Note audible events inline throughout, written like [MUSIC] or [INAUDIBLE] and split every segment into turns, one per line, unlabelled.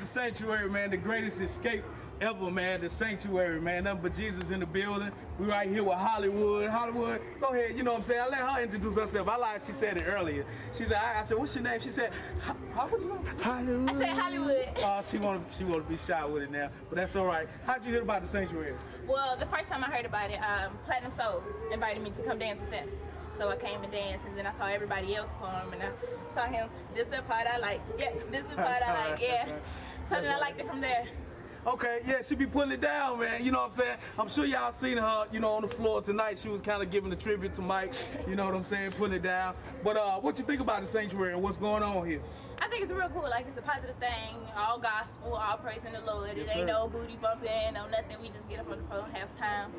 Saintuary, man. The greatest escape ever, man. The Saintuary, man. Nothing but Jesus in the building. We right here with Hollywood. Hollywood, go ahead. You know what I'm saying? I let her introduce herself. I lied. She said it earlier. She said, I, I said, what's your name? She said, how, how what's your name? Hollywood.
I said Hollywood. [LAUGHS]
Oh, she want to she want to be shy with it now, but that's all right. How'd you hear about the Saintuary?
Well, the first time I heard about it, um, Platinum Soul invited me to come dance with them. So I came and danced, and then I saw everybody else perform, and I saw him. This is the part I like. Yeah, this is the part I [LAUGHS] like. Yeah. So then I liked it from there.
Okay, yeah, she be putting it down, man. You know what I'm saying? I'm sure y'all seen her, you know, on the floor tonight. She was kind of giving a tribute to Mike. You know what I'm saying? Putting it down. But uh, what you think about the Saintuary and what's going on here?
I think it's real cool. Like it's a positive thing. All gospel, all praising the Lord.
Yes,
it ain't
sir.
no booty bumping, no nothing. We just get up on the phone, have time,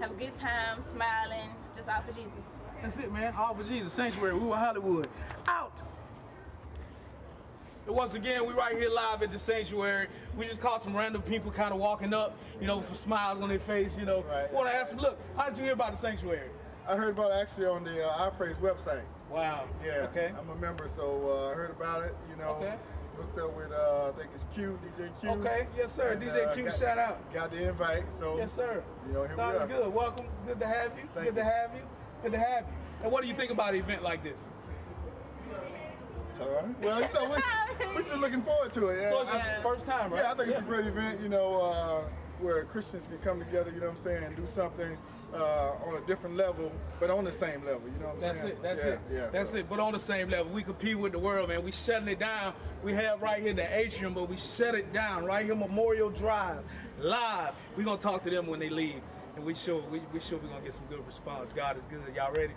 have a good time, smiling, just all for Jesus.
That's it, man. All for Jesus Saintuary. We were Hollywood. Out. And once again, we right here live at the Saintuary. We just caught some random people kind of walking up, you know, with some smiles on their face, you know.
Right.
Want to ask them, look, how did you hear about the Saintuary?
I heard about it actually on the uh, I Praise website.
Wow.
Yeah.
Okay.
I'm a member, so uh, I heard about it. You know,
Okay.
hooked up with uh, I think it's Q, DJ Q.
Okay. Yes, sir.
And,
DJ
uh,
Q,
got-
shout out.
Got the invite, so
Yes, sir.
You know, here
no,
we are.
good. Welcome. Good to have you.
Thank
good to have you. Good to have you. And what do you think about an event like this?
Time. Well, you know, we, we're just looking forward to it. Yeah.
So it's
I-
your first time, right?
Yeah, I think it's a great event, you know, uh, where Christians can come together, you know what I'm saying, and do something uh, on a different level, but on the same level, you know what I'm saying?
That's
saying?
it. That's
yeah,
it.
Yeah.
That's
so.
it. But on the same level, we compete with the world, man. We shutting it down. We have right here the atrium, but we shut it down right here, Memorial Drive, live. We're gonna talk to them when they leave, and we sure we, we sure we gonna get some good response. God is good. Y'all ready?